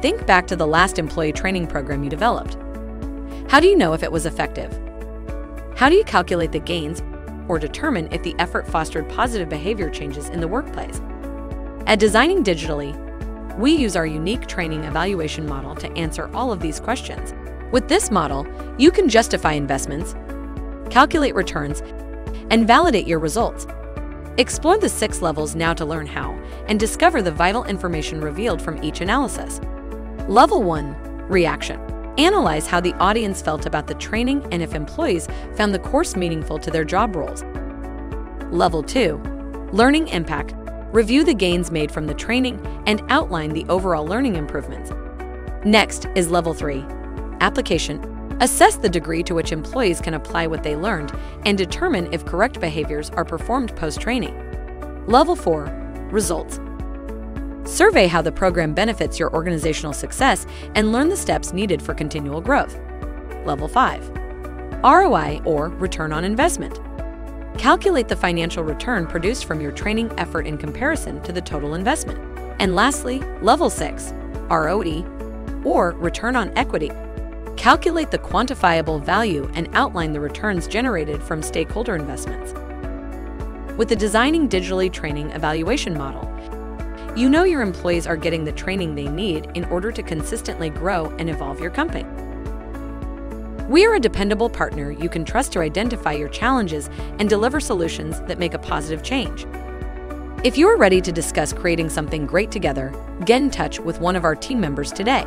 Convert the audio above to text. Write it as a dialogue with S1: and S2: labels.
S1: Think back to the last employee training program you developed. How do you know if it was effective? How do you calculate the gains or determine if the effort fostered positive behavior changes in the workplace? At Designing Digitally, we use our unique training evaluation model to answer all of these questions. With this model, you can justify investments, calculate returns, and validate your results. Explore the six levels now to learn how and discover the vital information revealed from each analysis. Level 1 Reaction Analyze how the audience felt about the training and if employees found the course meaningful to their job roles. Level 2 Learning Impact Review the gains made from the training and outline the overall learning improvements. Next is Level 3 Application Assess the degree to which employees can apply what they learned and determine if correct behaviors are performed post training. Level 4 Results Survey how the program benefits your organizational success and learn the steps needed for continual growth. Level 5 ROI or Return on Investment Calculate the financial return produced from your training effort in comparison to the total investment. And lastly, Level 6 ROE or Return on Equity Calculate the quantifiable value and outline the returns generated from stakeholder investments. With the Designing Digitally Training Evaluation Model, you know your employees are getting the training they need in order to consistently grow and evolve your company. We are a dependable partner you can trust to identify your challenges and deliver solutions that make a positive change. If you are ready to discuss creating something great together, get in touch with one of our team members today.